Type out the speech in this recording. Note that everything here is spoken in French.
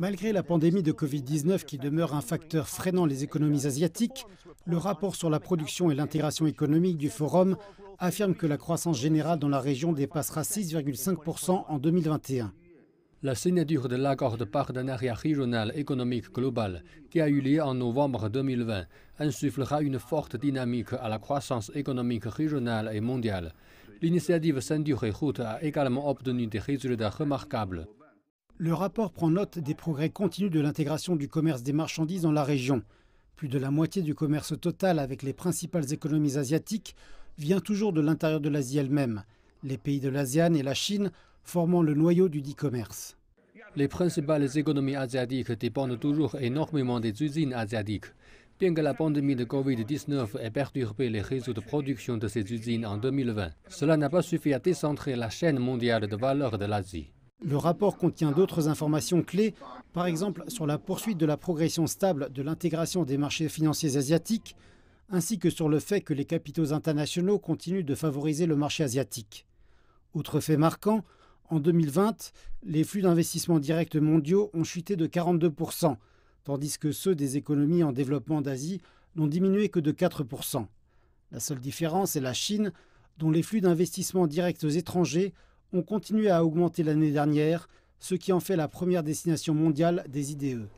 Malgré la pandémie de Covid-19 qui demeure un facteur freinant les économies asiatiques, le rapport sur la production et l'intégration économique du Forum affirme que la croissance générale dans la région dépassera 6,5% en 2021. La signature de l'accord de partenariat régional économique global qui a eu lieu en novembre 2020 insufflera une forte dynamique à la croissance économique régionale et mondiale. L'initiative Ceinture et Route a également obtenu des résultats remarquables. Le rapport prend note des progrès continus de l'intégration du commerce des marchandises dans la région. Plus de la moitié du commerce total avec les principales économies asiatiques vient toujours de l'intérieur de l'Asie elle-même, les pays de l'ASEAN et la Chine formant le noyau du dit commerce. Les principales économies asiatiques dépendent toujours énormément des usines asiatiques. Bien que la pandémie de Covid-19 ait perturbé les réseaux de production de ces usines en 2020, cela n'a pas suffi à décentrer la chaîne mondiale de valeur de l'Asie. Le rapport contient d'autres informations clés, par exemple sur la poursuite de la progression stable de l'intégration des marchés financiers asiatiques, ainsi que sur le fait que les capitaux internationaux continuent de favoriser le marché asiatique. Autre fait marquant, en 2020, les flux d'investissement directs mondiaux ont chuté de 42%, tandis que ceux des économies en développement d'Asie n'ont diminué que de 4%. La seule différence est la Chine, dont les flux d'investissement directs étrangers ont continué à augmenter l'année dernière, ce qui en fait la première destination mondiale des IDE.